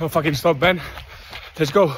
No fucking stop, Ben. Let's go.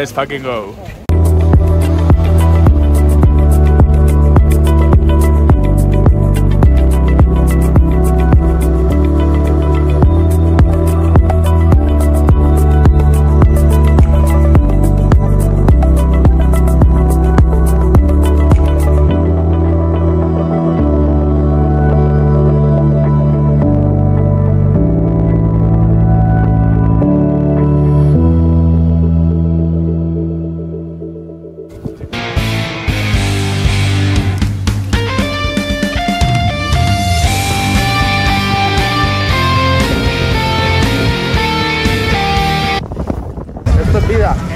Let's fucking go. себя.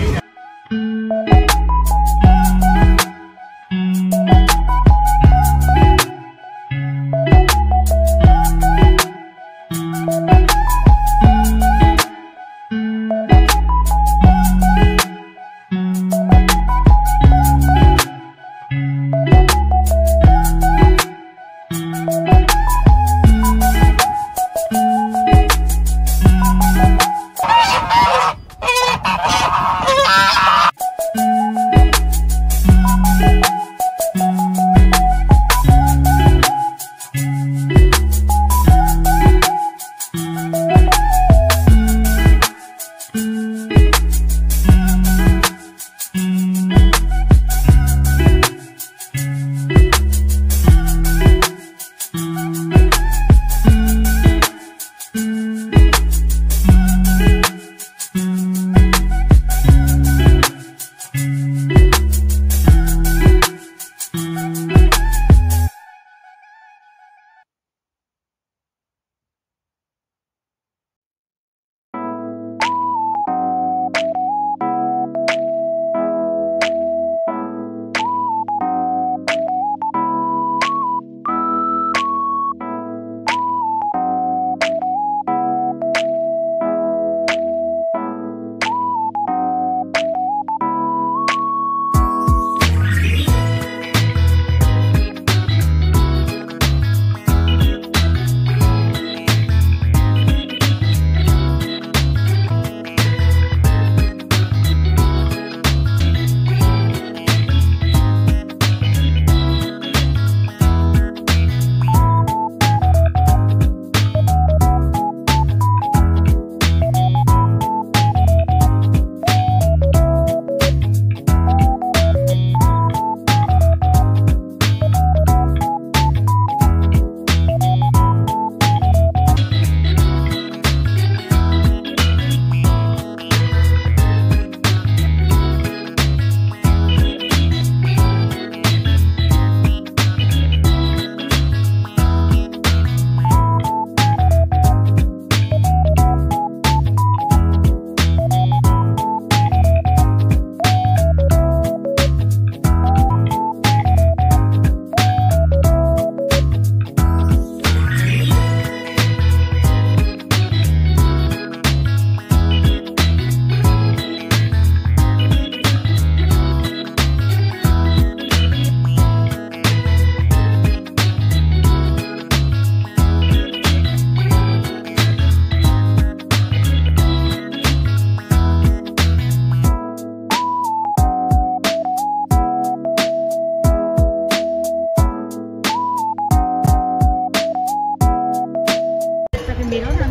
can be on